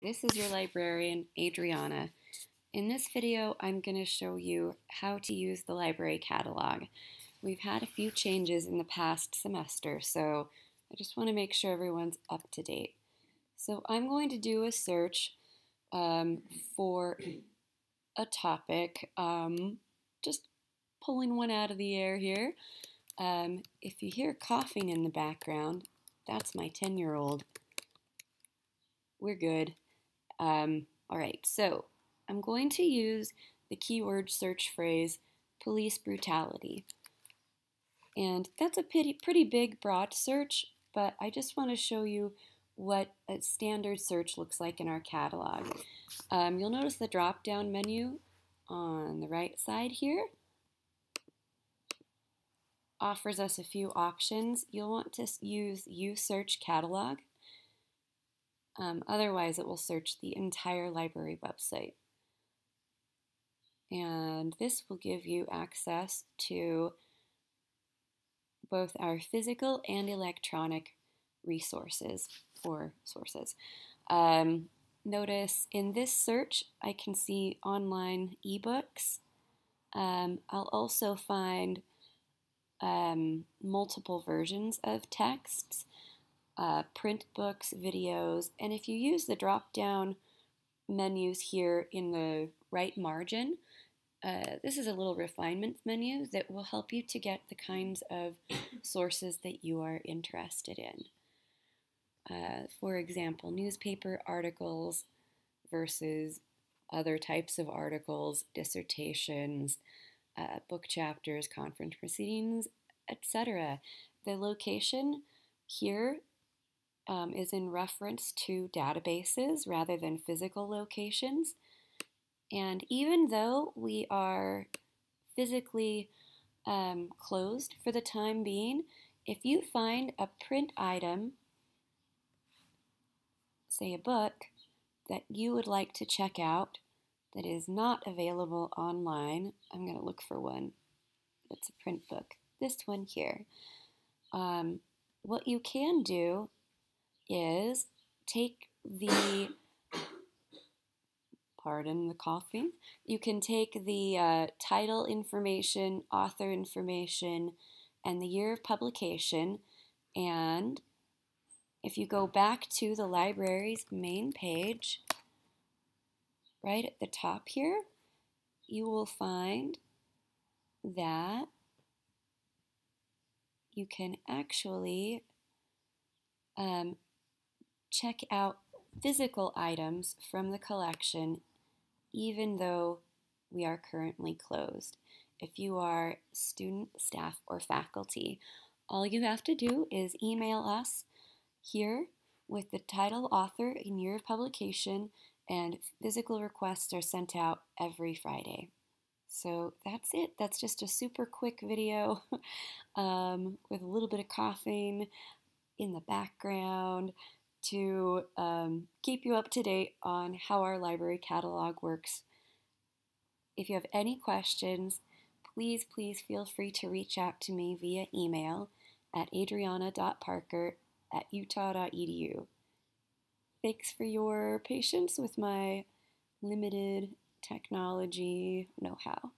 This is your librarian, Adriana. In this video, I'm going to show you how to use the library catalog. We've had a few changes in the past semester, so I just want to make sure everyone's up to date. So I'm going to do a search um, for a topic, um, just pulling one out of the air here. Um, if you hear coughing in the background, that's my 10-year-old. We're good. Um, all right, so I'm going to use the keyword search phrase police brutality. And that's a pretty, pretty big, broad search, but I just want to show you what a standard search looks like in our catalog. Um, you'll notice the drop-down menu on the right side here offers us a few options. You'll want to use USearch catalog um, otherwise, it will search the entire library website. And this will give you access to both our physical and electronic resources or sources. Um, notice in this search, I can see online ebooks. Um, I'll also find um, multiple versions of texts uh, print books, videos, and if you use the drop down menus here in the right margin, uh, this is a little refinement menu that will help you to get the kinds of sources that you are interested in. Uh, for example, newspaper articles versus other types of articles, dissertations, uh, book chapters, conference proceedings, etc. The location here um, is in reference to databases rather than physical locations. And even though we are physically um, closed for the time being, if you find a print item, say a book, that you would like to check out that is not available online, I'm going to look for one that's a print book. This one here. Um, what you can do is take the, pardon the coughing, you can take the uh, title information, author information, and the year of publication, and if you go back to the library's main page, right at the top here, you will find that you can actually um, check out physical items from the collection even though we are currently closed. If you are student, staff, or faculty, all you have to do is email us here with the title, author, and year of publication, and physical requests are sent out every Friday. So that's it. That's just a super quick video um, with a little bit of coughing in the background to um, keep you up to date on how our library catalog works. If you have any questions, please, please feel free to reach out to me via email at adriana.parker at utah.edu. Thanks for your patience with my limited technology know how.